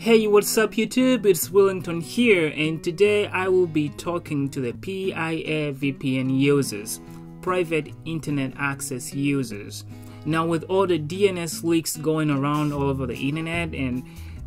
Hey, what's up YouTube? It's Willington here and today I will be talking to the PIA VPN users, private internet access users. Now with all the DNS leaks going around all over the internet and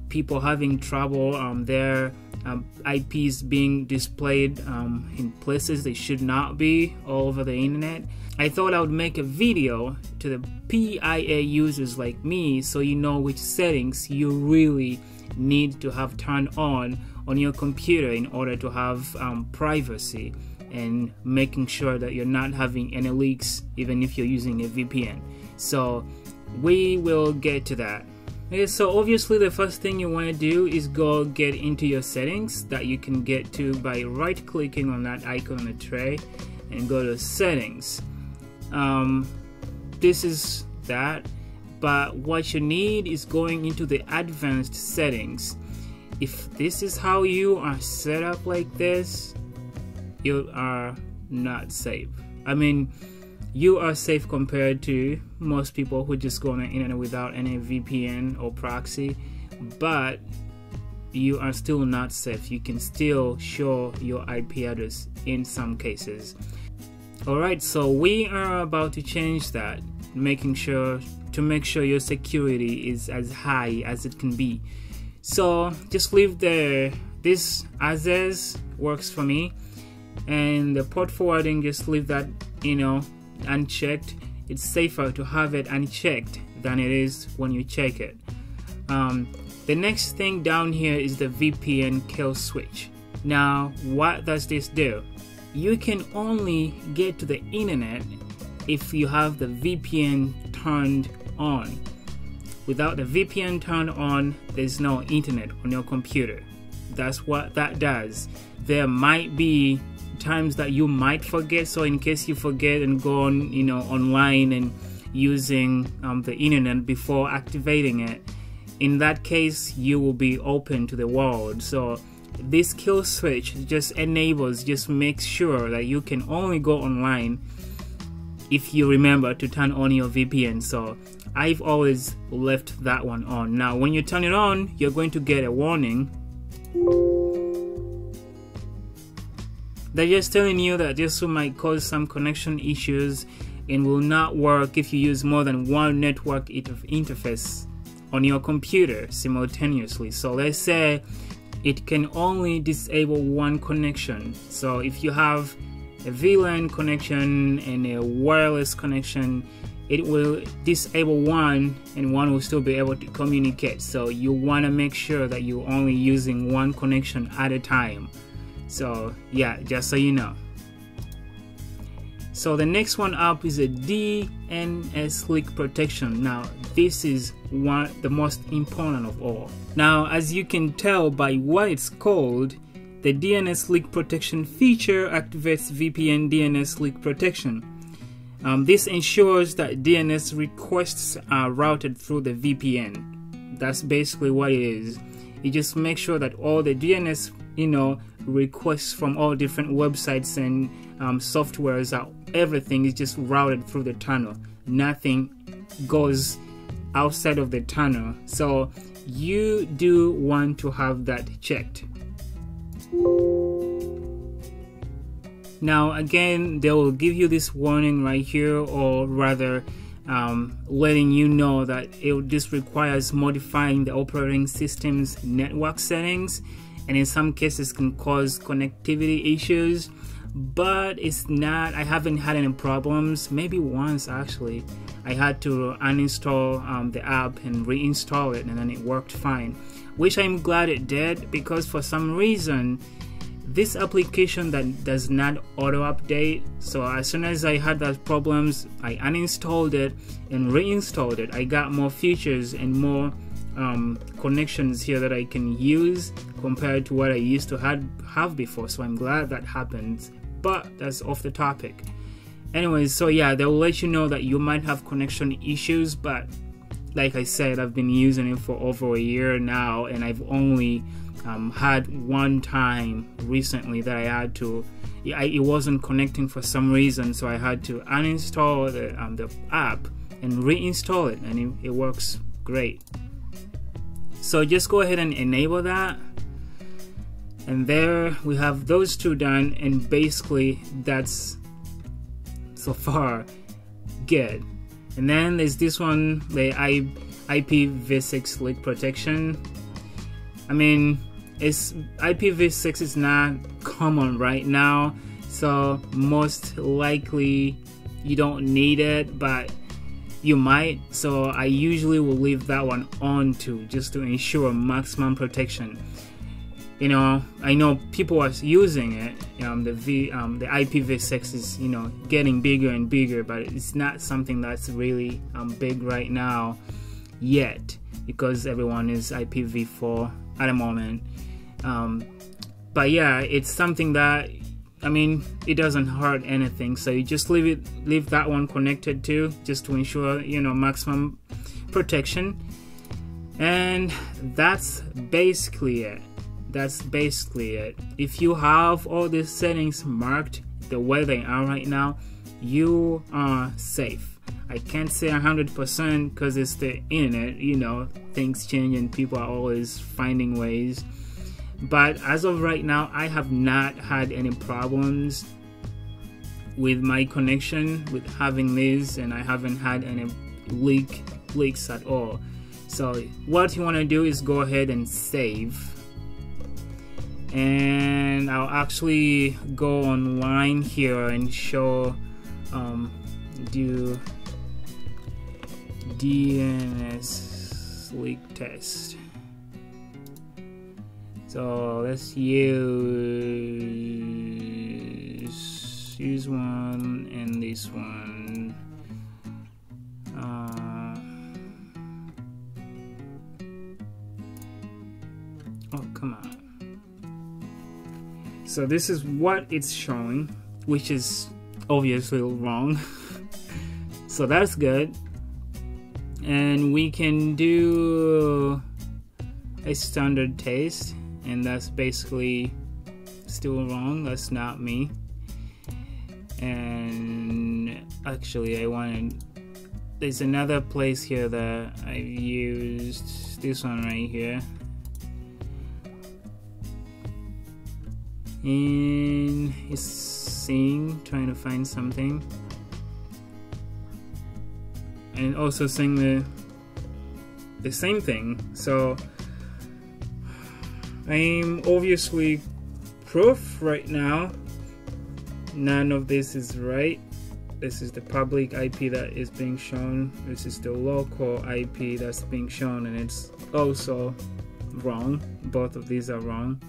people having trouble um, their um, IPs being displayed um, in places they should not be all over the internet, I thought I would make a video to the PIA users like me so you know which settings you really need to have turned on on your computer in order to have um, privacy and making sure that you're not having any leaks even if you're using a VPN. So we will get to that. Okay, so obviously the first thing you want to do is go get into your settings that you can get to by right clicking on that icon on the tray and go to settings. Um, this is that but what you need is going into the advanced settings. If this is how you are set up like this you are not safe. I mean you are safe compared to most people who just go on the internet without any VPN or proxy but you are still not safe. You can still show your IP address in some cases. Alright so we are about to change that making sure to make sure your security is as high as it can be. So just leave the this as is works for me. And the port forwarding just leave that you know unchecked. It's safer to have it unchecked than it is when you check it. Um, the next thing down here is the VPN kill switch. Now what does this do? You can only get to the internet if you have the VPN turned on. Without the VPN turned on, there's no internet on your computer. That's what that does. There might be times that you might forget, so in case you forget and go on, you know, online and using um, the internet before activating it, in that case, you will be open to the world. So this kill switch just enables, just makes sure that you can only go online if you remember to turn on your VPN. So I've always left that one on. Now, when you turn it on, you're going to get a warning. They're just telling you that this might cause some connection issues and will not work if you use more than one network interface on your computer simultaneously. So let's say it can only disable one connection. So if you have a VLAN connection and a wireless connection, it will disable one and one will still be able to communicate. So you want to make sure that you're only using one connection at a time. So yeah, just so you know. So the next one up is a DNS leak protection. Now this is one the most important of all. Now as you can tell by what it's called, the DNS leak protection feature activates VPN DNS leak protection. Um, this ensures that DNS requests are routed through the VPN. That's basically what it is. It just makes sure that all the DNS, you know, requests from all different websites and um, softwares are everything is just routed through the tunnel. Nothing goes outside of the tunnel. So you do want to have that checked. Now again, they will give you this warning right here or rather um, letting you know that it, this requires modifying the operating system's network settings and in some cases can cause connectivity issues but it's not I haven't had any problems. Maybe once actually I had to uninstall um, the app and reinstall it and then it worked fine which I'm glad it did because for some reason this application that does not auto update so as soon as I had those problems I uninstalled it and reinstalled it. I got more features and more um, connections here that I can use compared to what I used to had, have before. So I'm glad that happened but that's off the topic. Anyways so yeah they will let you know that you might have connection issues but like I said I've been using it for over a year now and I've only um, had one time recently that I had to I, it wasn't connecting for some reason so I had to uninstall the, um, the app and reinstall it and it, it works great. So just go ahead and enable that. And there we have those two done and basically that's so far good. And then there's this one the I, IPv6 leak protection. I mean it's IPv6 is not common right now so most likely you don't need it but you might so I usually will leave that one on too just to ensure maximum protection. You know I know people are using it um, the V um, the IPv6 is you know getting bigger and bigger but it's not something that's really um, big right now yet because everyone is IPv4 at the moment um, but yeah it's something that I mean it doesn't hurt anything. So you just leave it leave that one connected too just to ensure you know maximum protection. And that's basically it. That's basically it. If you have all these settings marked the way they are right now you are safe. I can't say 100% because it's the internet you know things change and people are always finding ways but as of right now I have not had any problems with my connection with having this and I haven't had any leak leaks at all. So what you want to do is go ahead and save. And I'll actually go online here and show um, do DNS leak test so let's use use one and this one. Uh, oh come on. So this is what it's showing, which is obviously wrong. so that's good. And we can do a standard test and that's basically still wrong. That's not me. And actually I wanted there's another place here that I've used this one right here. And it's seeing trying to find something. And also saying the the same thing. So I'm obviously proof right now. None of this is right. This is the public IP that is being shown. This is the local IP that's being shown, and it's also wrong. Both of these are wrong.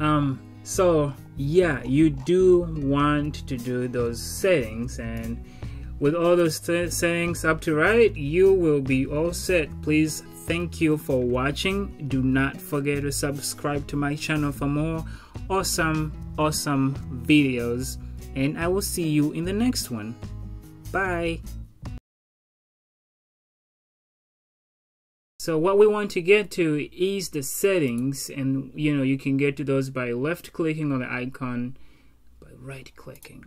Um, so yeah, you do want to do those settings, and with all those settings up to right, you will be all set. Please Thank you for watching. Do not forget to subscribe to my channel for more awesome, awesome videos. And I will see you in the next one. Bye. So what we want to get to is the settings and you know you can get to those by left clicking on the icon by right clicking